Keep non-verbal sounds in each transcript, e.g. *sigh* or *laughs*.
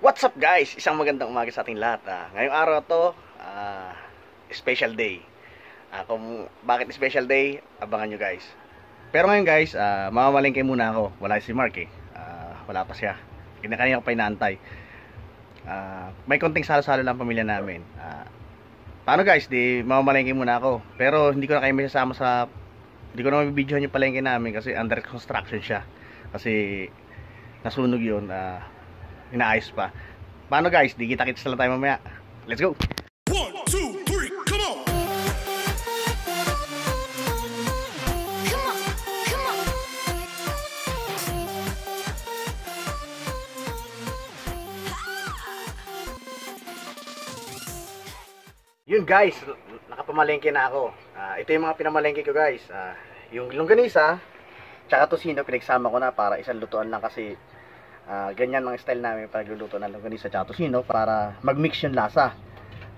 What's up guys? Isang magandang umaga sa ating lahat. Ah, ngayong araw to, ah, special day. Ah, kung bakit special day, abangan nyo guys. Pero ngayon guys, ah, mamamalingke muna ako. Wala si Mark eh. Ah, wala pa siya. Kinakanina ko pa inaantay. Ah, may konting salo-salo lang pamilya namin. Ah, paano guys, di mamamalingke muna ako. Pero hindi ko na kayo may sasama sa... Hindi ko na mabibidyohan yung palengke namin kasi under construction siya. Kasi nasunog yun. Ah, inaayos pa. Paano guys? Di kita kits na tayo mamaya. Let's go! One, two, three, come on! Come on, come on. Yun guys, nakapamalengke na ako. Ah, ito yung mga pinamalengke ko guys. Ah, yung longganisa, tsaka tosino pinagsama ko na para isang lutuan lang kasi ah, ganyan ang style namin pag luluto ng longganisa tsaka tosino para mag-mix yung lasa.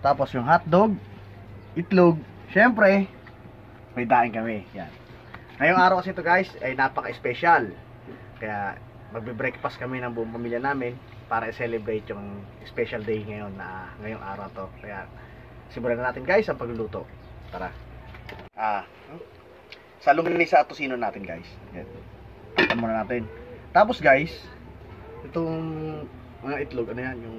Tapos yung hotdog, itlog, syempre, may daing kami. Yan. Ngayong araw kasi ito guys ay napaka-special. Kaya magbe-breakfast kami ng buong pamilya namin para i-celebrate yung special day ngayon na ngayong araw to. Kaya simulan na natin guys ang pagluluto. Tara. Ah, sa longganisa at tosino natin guys. Yan. Muna natin. Tapos guys, itong mga itlog, ano yan, yung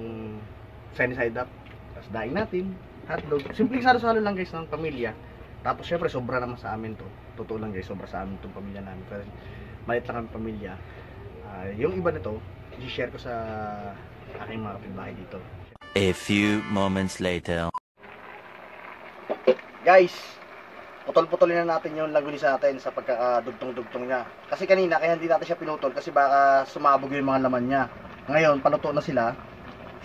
sunny side up. Tapos daing natin, hotdog. Simpleng salo-salo lang guys ng pamilya. Tapos syempre sobra naman sa amin to. Totoo lang guys, sobra sa amin itong pamilya namin. Kasi maliit lang ang pamilya. Ah, yung iba nito, i-share ko sa aking mga kapitbahay dito. A few moments later. Guys, putol-putulin na natin yung lagunisa natin sa pagkakadugtong-dugtong niya. Kasi kanina, kaya hindi natin siya pinutol kasi baka sumabog yung mga laman niya. Ngayon, paluto na sila.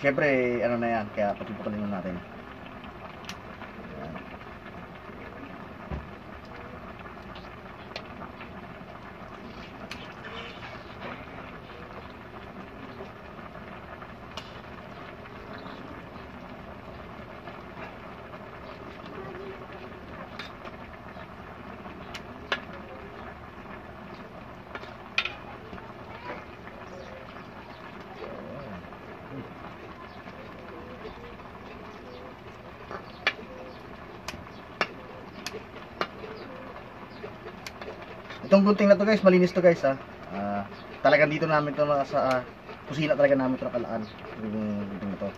Siyempre, ano na yan, kaya putol-putulin na natin. Yan. Itong gunting na to guys, malinis to guys ha. Ah, talagang dito namin to nasa uh, kusina talaga namin to nakalaan. Yung gunting na to.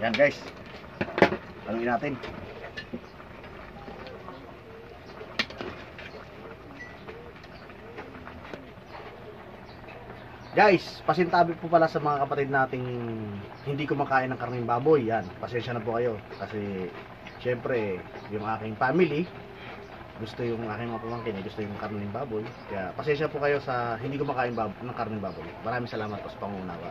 Yan guys. Haluin natin. Guys, pasintabi po pala sa mga kapatid nating hindi kumakain ng karning baboy. Yan, pasensya na po kayo. Kasi, syempre, yung aking family, gusto yung aking mga pamangkin, eh, gusto yung karning baboy. Kaya, pasensya po kayo sa hindi kumakain bab ng karning baboy. Maraming salamat po sa pangunawa.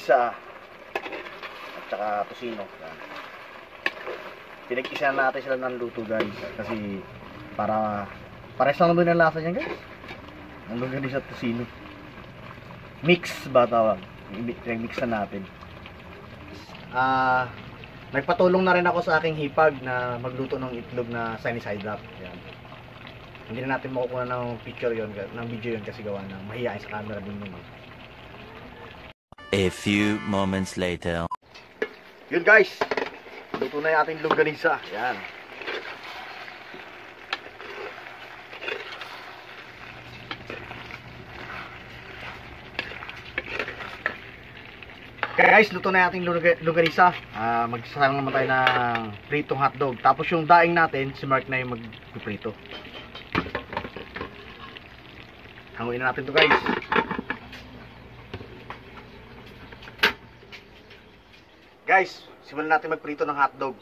Longganisa at saka tosino. Yan. Pinag-isa natin sila ng luto guys kasi para pares lang doon ang lasa niya guys. Ang longganisa at tosino. Mix ba tawag? Pinag-mix na natin. Ah, nagpatulong na rin ako sa aking hipag na magluto ng itlog na sunny side up. Yan. Hindi na natin makukuha ng picture yon ng video yon kasi gawa ng mahihain sa camera din yun. A few moments later. Yun guys, luto na yung ating longganisa. Yan. Kaya guys, luto na yung ating longga- longganisa. Ah, magsasalang naman tayo ng pritong hotdog. Tapos yung daing natin, si Mark na yung magpiprito. Hanguin na natin to guys. Guys, simulan natin magprito ng hotdog.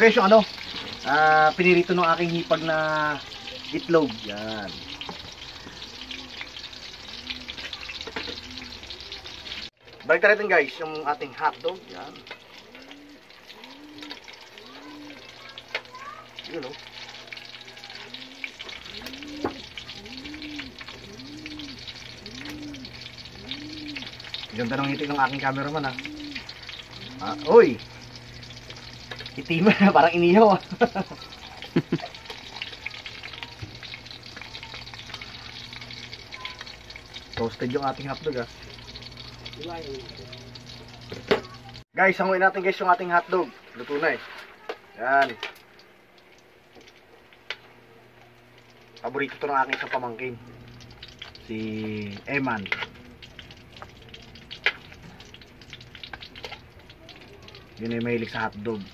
Guys yung ano, ah pinirito ng aking hipag na itlog. Yan. Balik natin guys, yung ating hotdog. Yan. Yun oh. Ganda ng ngiti ng aking cameraman ah. Ah, oy. Itim na, *laughs* parang inihaw. *laughs* Toasted yung ating hotdog ah. Guys, hanguin natin guys yung ating hotdog. Luto na eh. Yan. Paborito to ng aking isang pamangkin. Si Eman. Yun ay mahilig sa hotdog.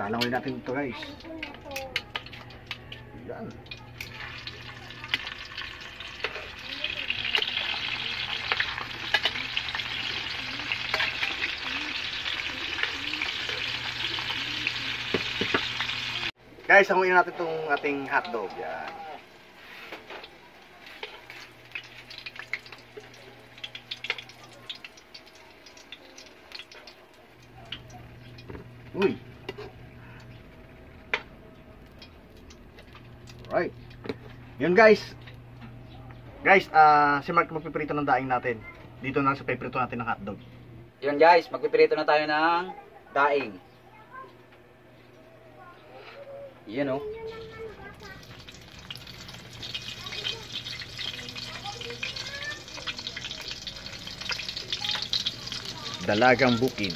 Salangin natin ito guys. Yan. Guys, hanguin natin itong ating hotdog. Yan. Uy. Alright. Yun guys. Guys, ah si Mark magpiprito ng daing natin. Dito na sa piprito natin ng hotdog. Yun guys, magpipirito na tayo ng daing. Yan oh. Dalagang bukid.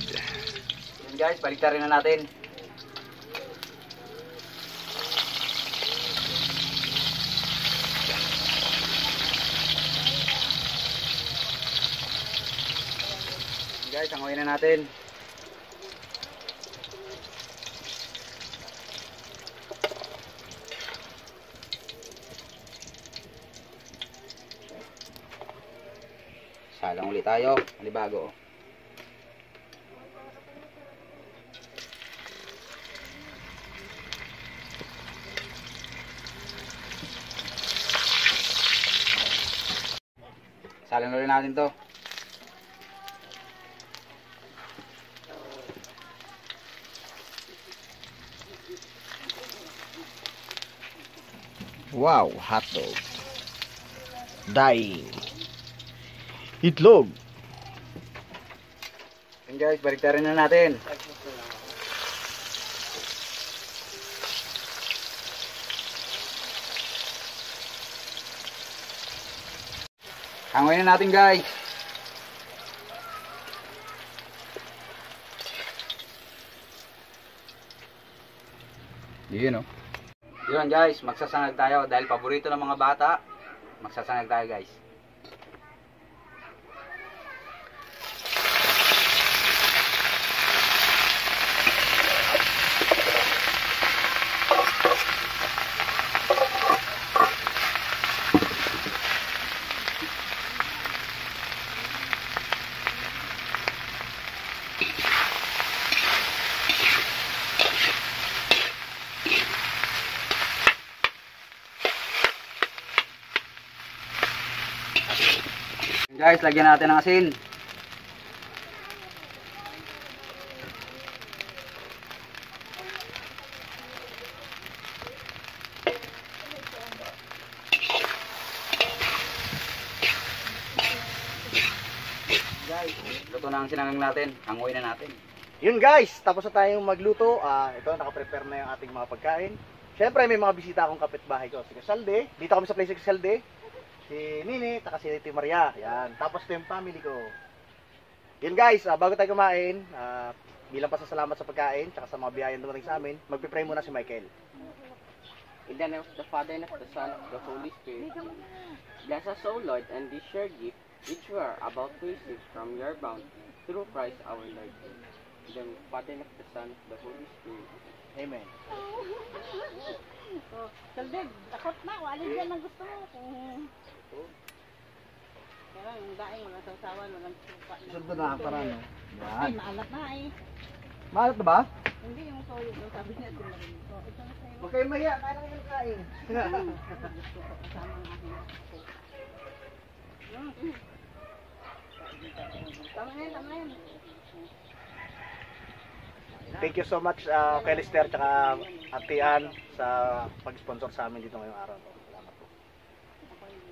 Yun guys, baliktarin na natin. Guys, hanguin na natin. Salang ulit tayo. Alibago. Salang ulit natin to. Wow, hotdog. Daing. Itlog. Yun guys, baliktarin na natin. Hangoy na natin guys. Yun oh. Yun guys, magsasangag tayo dahil paborito ng mga bata. Magsasangag tayo guys. Guys, lagyan natin ng asin. Guys. Luto na ang sinangang natin. Hanguin na natin. Yun guys, tapos na tayong magluto. Ah, ito, nakaprepare na yung ating mga pagkain. Siyempre, may mga bisita akong kapitbahay ko. Si Casalde. Dito kami sa place si Casalde. Si Nini, taka si Titi Maria. Yan. Tapos ito yung family ko. Yun guys, ah, bago tayo kumain, ah, bilang pasasalamat sa pagkain, tsaka sa mga biyayang dumating sa amin, magpipray muna si Michael. In the name of the Father, and of the Son, and of the Holy Spirit. Bless us, O Lord, and this your gift, which we are about to receive from your bounty, through Christ our Lord. In the name of the Father, and of the Son, and of the Holy Spirit. Amen. Kaldig, takot na. Walin yan ang gusto mo. Pero yung daing, walang sausawan, walang supa. Sunod na para ano. Ay, maalat na eh. Maalat na ba? Hindi yung soyo daw, sabi niya, ko. Ito na sa'yo. Huwag kayong mahiya, kaya lang yung kain. Gusto ko kasama ang aking ako. Mm. Tama na yun, tama na yun. Thank you so much uh, kay Lister tsaka Atian sa pag-sponsor sa amin dito ngayong araw.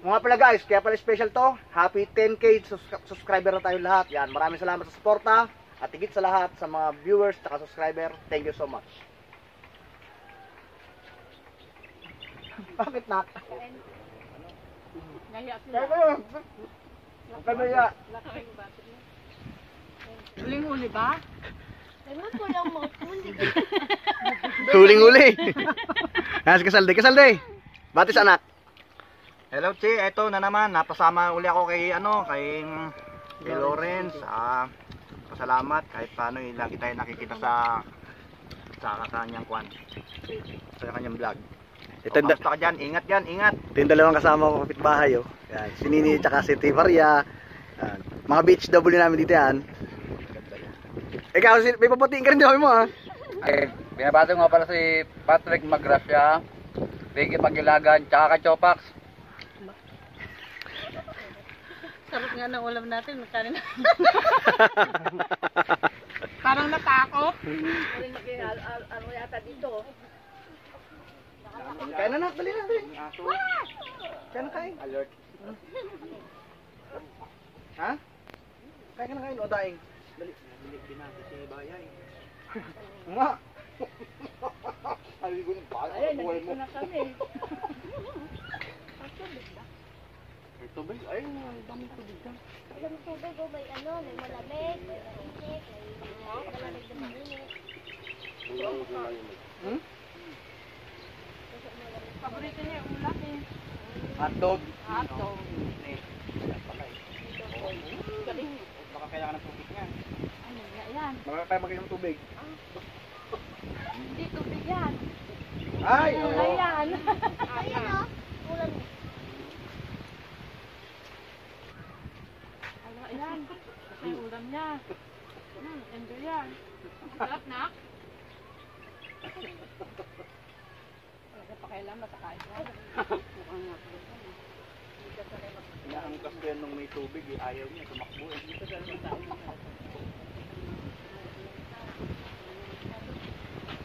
Mga pala guys, kaya pala special to. Happy 10k sus- subscriber na tayo lahat. Yan, maraming salamat sa suporta at higit sa lahat sa mga viewers tsaka subscriber. Thank you so much. *laughs* Bakit nak? Nahiya sila. Kayo mahiya. Nakawin ba? Mga *laughs* huli. Si Kasalde. Kasalde, batis anak. Hello Chi, eto na naman, napasama uli ako kay ano, kay kay Lawrence. Ah, pasalamat kahit paano eh, lagi tayo nakikita sa sa kanyang kwan. Sa kanyang vlog. Ito Ito ka dyan, ingat dyan, ingat. Ito yung dalawang kasama ko kapitbahay oh. Yan, si Nini tsaka si T. Maria. Yan. Mga beach W namin dito yan. Ikaw, si- may papatiin ka rin din mo ah. Ay, binabati ko nga pala si Patrick Magrasya, Ricky Pagilagan, tsaka ka Chopax. Sarap nga ng ulam natin. Kanin *laughs* Parang natakot. Ano yata dito? Kaya na nak, dali na, dali. Kaya na kain. Alert. Ha? Kaya ka na kain, o daing. Dali. Dali, binasa si Bayay. Nga. *laughs* Ay, ko na bala. Ay, nandito na kami. *laughs* tubig. Ay, ang dami tubig dyan. Yung tubig oh, may ano, may malamig, may mainit, may malamig na mainit. Hmm? Paborito niya yung ulam eh. Hotdog. Hotdog. Galing. Baka kailangan ng tubig nga. Ano nga yan? Baka kaya mag ng tubig. Hindi tubig yan. Ay, Ano yan? Ayan o, ulam Ano yan? Yung ulam niya. Hmm, enjoy yan. Sarap na. Ano pa kailan matakain ka? Mukhang nga. Inaangkas ko yan nung may tubig eh. Ayaw niya, tumakbo eh. Dito sa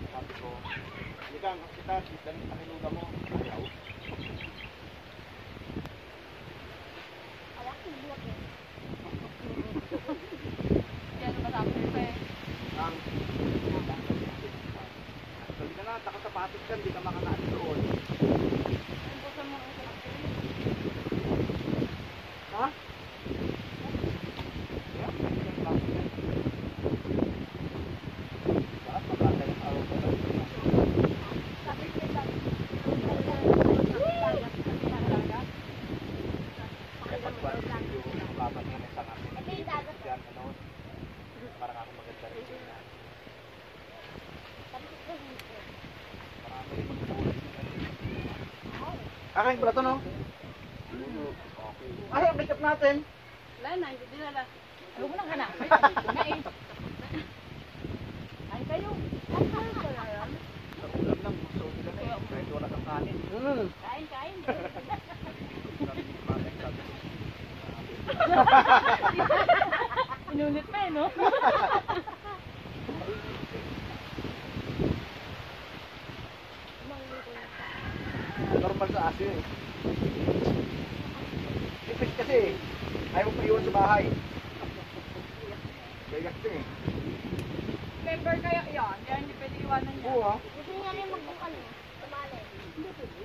Sabi ko, hindi ka, kita, kita, pakinuga mo. Ayaw. Yan ang masama nito eh. Ang Sabi ka na, nakasapatos ka, hindi ka makakain doon. Umpusan mo ang sarap. Ha? Yeah, Sarap, maganda yung araw ko lang. Kapag ba yung laban nga ng isang atin, dyan, ano, parang ako maganda rin sila. Marami rin magpulot. Aking plato, no? Ay, ang ketchup natin. Wala na, hindi dinala. Huwag mo nang hanapin. Kumain. Ay kayo. Sa ulam lang, gusto nila na eh. Kahit wala kang kanin. Kain, kain. Inulit pa eh, no? *laughs* Normal sa aso eh. Tipid kasi eh. Ayaw pa iwan sa bahay. Member kaya yan. Kaya hindi pwede iwanan niya. Oo ah. Gusto niya rin magbukal eh. Tumali. Hindi pwede.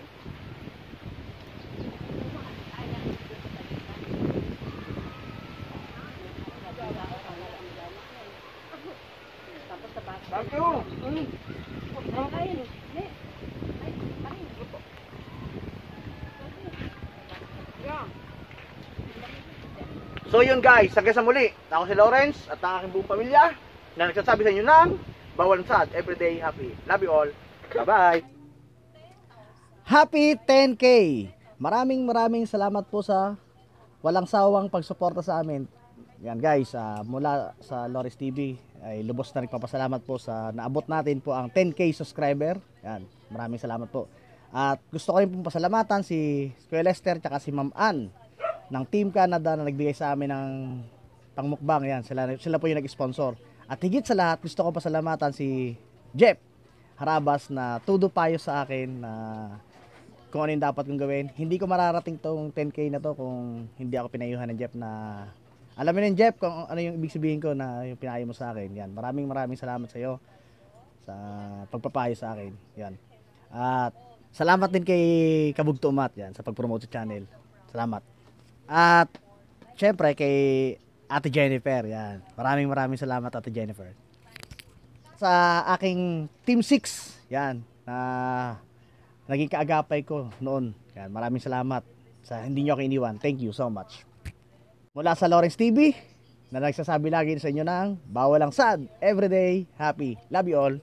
Thank you. So yun guys, hanggang sa muli. Ako si Lawrence at ang aking buong pamilya na nagsasabi sa inyo ng bawal sad, everyday happy. Love you all. Bye-bye. Happy 10K! Maraming maraming salamat po sa walang sawang pagsuporta sa amin. Yan guys, ah, mula sa Loris TV ay lubos na nagpapasalamat po sa naabot natin po ang 10K subscriber. Yan, maraming salamat po. At gusto ko rin pong pasalamatan si Kuya Lester at si Ma'am Ann ng Team Canada na nagbigay sa amin ng pangmukbang yan. Sila, sila po yung nag-sponsor. At higit sa lahat, gusto ko pasalamatan si Jeff Harabas na tudo payo sa akin na kung ano yung dapat kong gawin. Hindi ko mararating tong 10k na to kung hindi ako pinayuhan ng Jeff na alam rin Jeff kung ano yung ibig sabihin ko na yung pinayo mo sa akin. Yan. Maraming maraming salamat sa iyo sa pagpapayo sa akin. Yan. At salamat din kay Kabugto Umat yan sa pag-promote sa channel. Salamat. At syempre kay Ate Jennifer, yan. Maraming maraming salamat Ate Jennifer. Sa aking Team 6, yan, na naging kaagapay ko noon. Yan, maraming salamat sa hindi nyo ako iniwan. Thank you so much. Mula sa Lawrence TV, na nagsasabi lagi sa inyo ng bawal ang sad, everyday, happy. Love you all.